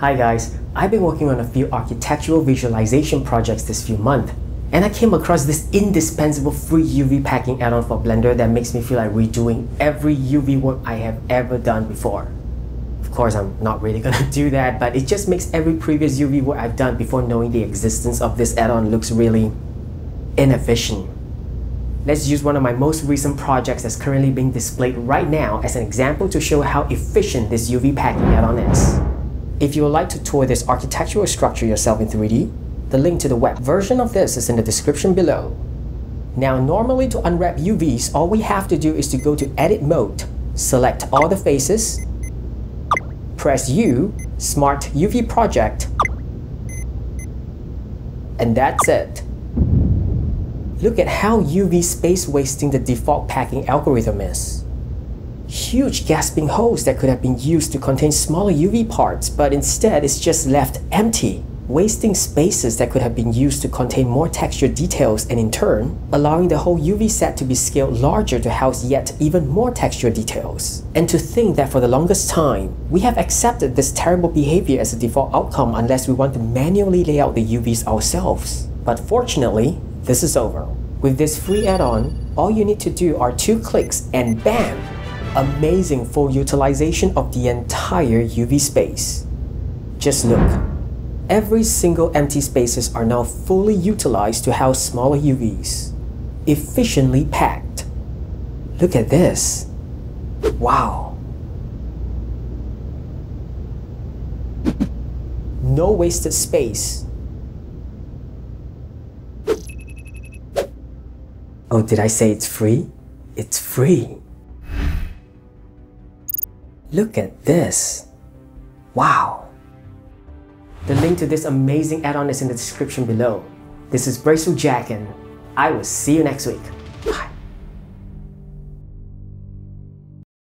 Hi guys, I've been working on a few architectural visualization projects this few months, and I came across this indispensable free UV packing add-on for Blender that makes me feel like redoing every UV work I have ever done before. Of course, I'm not really gonna do that, but it just makes every previous UV work I've done before knowing the existence of this add-on looks really inefficient. Let's use one of my most recent projects that's currently being displayed right now as an example to show how efficient this UV packing add-on is. If you would like to tour this architectural structure yourself in 3D, the link to the web version of this is in the description below. Now normally to unwrap UVs, all we have to do is to go to edit mode, select all the faces, press U, Smart UV Project, and that's it. Look at how UV space wasting the default packing algorithm is huge gasping holes that could have been used to contain smaller UV parts, but instead it's just left empty, wasting spaces that could have been used to contain more texture details and in turn, allowing the whole UV set to be scaled larger to house yet even more texture details. And to think that for the longest time, we have accepted this terrible behavior as a default outcome unless we want to manually lay out the UVs ourselves. But fortunately, this is over. With this free add-on, all you need to do are two clicks and bam! Amazing full utilization of the entire UV space. Just look. Every single empty spaces are now fully utilized to house smaller UVs. Efficiently packed. Look at this. Wow. No wasted space. Oh, did I say it's free? It's free. Look at this. Wow. The link to this amazing add-on is in the description below. This is Bracer Jack and I will see you next week.